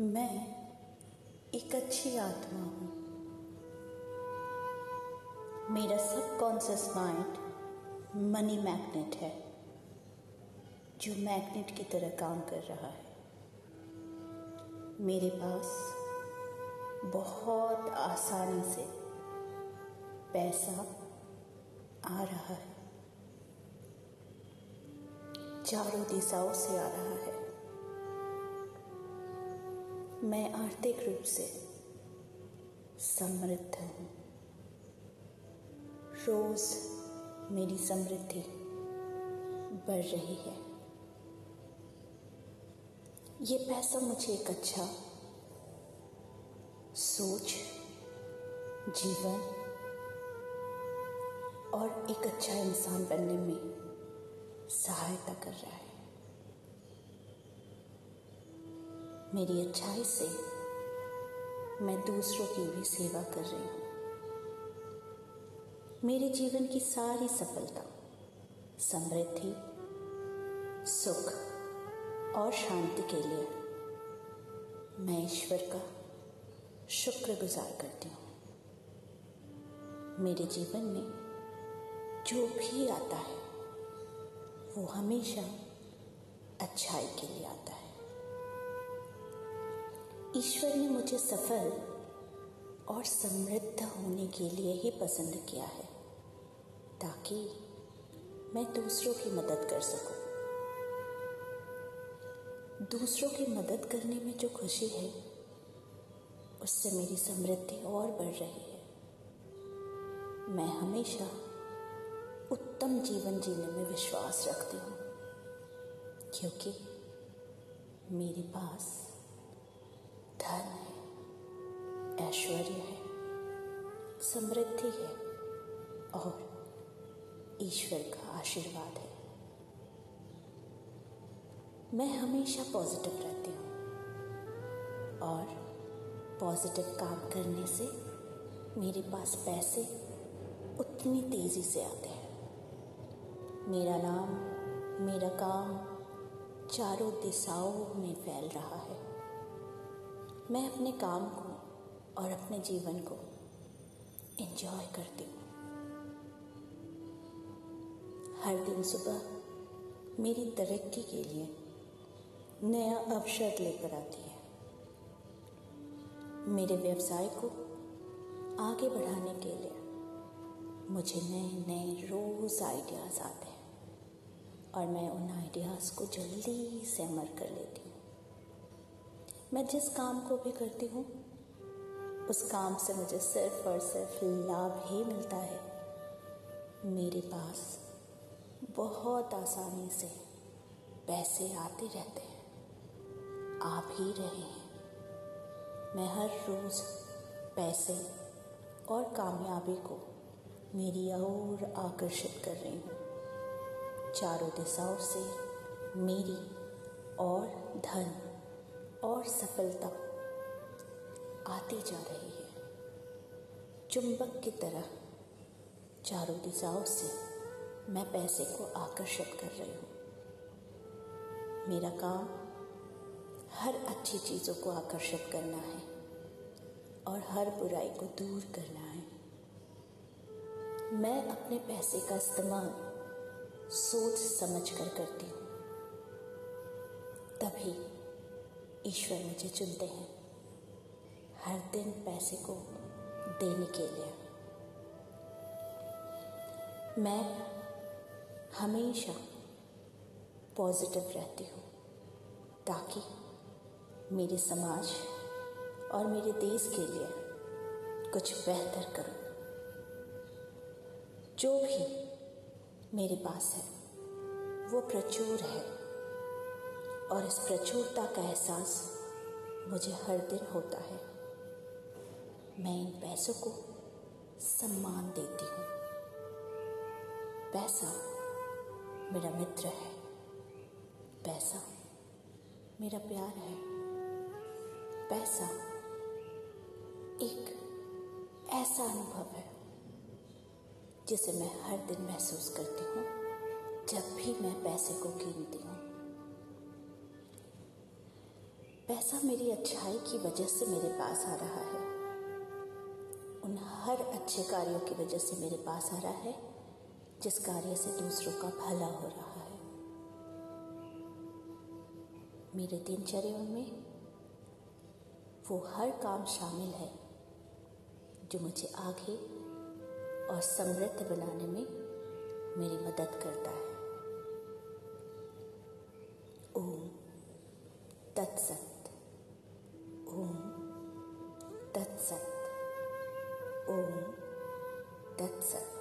मैं एक अच्छी आत्मा हूँ। मेरा सबकॉन्शियस माइंड मनी मैग्नेट है, जो मैग्नेट की तरह काम कर रहा है। मेरे पास बहुत आसानी से पैसा आ रहा है। चारों दिशाओं से आ रहा है। मैं आर्थिक रूप से समृद्ध हूँ। रोज मेरी समृद्धि बढ़ रही है। ये पैसा मुझे एक अच्छा सोच, जीवन और एक अच्छा इंसान बनने में सहायता कर रहा है। मेरी अच्छाई से मैं दूसरों की भी सेवा कर रही हूँ। मेरे जीवन की सारी सफलता समृद्धि, सुख और शांति के लिए मैं ईश्वर का शुक्रगुजार करती हूँ। मेरे जीवन में जो भी आता है, वो हमेशा अच्छाई के लिए आता है। ईश्वर ने मुझे सफल और समृद्ध होने के लिए ही पसंद किया है, ताकि मैं दूसरों की मदद कर सकूँ। दूसरों की मदद करने में जो खुशी है, उससे मेरी समृद्धि और बढ़ रही है मैं हमेशा उत्तम जीवन जीने में विश्वास रखती हूँ, क्योंकि मेरे पास धन है ऐश्वर्य है, समृद्धि है और ईश्वर का आशीर्वाद है। मैं हमेशा पॉजिटिव रहती हूँ और पॉजिटिव काम करने से मेरे पास पैसे उतनी तेज़ी से आते हैं। मेरा नाम, मेरा काम चारों दिशाओं में फैल रहा है। मैं अपने काम को और अपने जीवन को एंजॉय करती हूँ। हर दिन सुबह मेरी तरक्की के लिए नया अवसर लेकर आती है। मेरे व्यवसाय को आगे बढ़ाने के लिए मुझे नए नए रोज़ आइडियाज़ आते हैं और मैं उन आइडियाज़ को जल्दी से अमल कर लेती हूँ। मैं जिस काम को भी करती हूँ, उस काम से मुझे सिर्फ़ और सिर्फ़ लाभ ही मिलता है। मेरे पास बहुत आसानी से पैसे आते रहते हैं। आ भी रहे हैं। मैं हर रोज़ पैसे और कामयाबी को मेरी ओर आकर्षित कर रही हूँ। चारों दिशाओं से मेरी और धन और सफलता आती जा रही है। चुंबक की तरह चारों दिशाओं से मैं पैसे को आकर्षित कर रही हूँ। मेरा काम हर अच्छी चीज़ों को आकर्षित करना है और हर बुराई को दूर करना है। मैं अपने पैसे का इस्तेमाल सोच समझ कर करती हूँ। तभी ईश्वर मुझे चुनते हैं। हर दिन पैसे को देने के लिए। मैं हमेशा पॉजिटिव रहती हूँ, ताकि मेरे समाज और मेरे देश के लिए कुछ बेहतर करूँ। जो भी मेरे पास है, वो प्रचुर है। और इस प्रचुरता का एहसास मुझे हर दिन होता है। मैं इन पैसों को सम्मान देती हूँ। पैसा मेरा मित्र है। पैसा मेरा प्यार है। पैसा एक ऐसा अनुभव है जिसे मैं हर दिन महसूस करती हूँ जब भी मैं पैसे को गिनती हूँ। पैसा मेरी अच्छाई की वजह से मेरे पास आ रहा है। उन हर अच्छे कार्यों की वजह से मेरे पास आ रहा है, जिस कार्य से दूसरों का भला हो रहा है। मेरे दिनचर्या में वो हर काम शामिल है, जो मुझे आगे और समृद्ध बनाने में मेरी मदद करता है। ओम तत्सत। तत्सत ओम तत्सत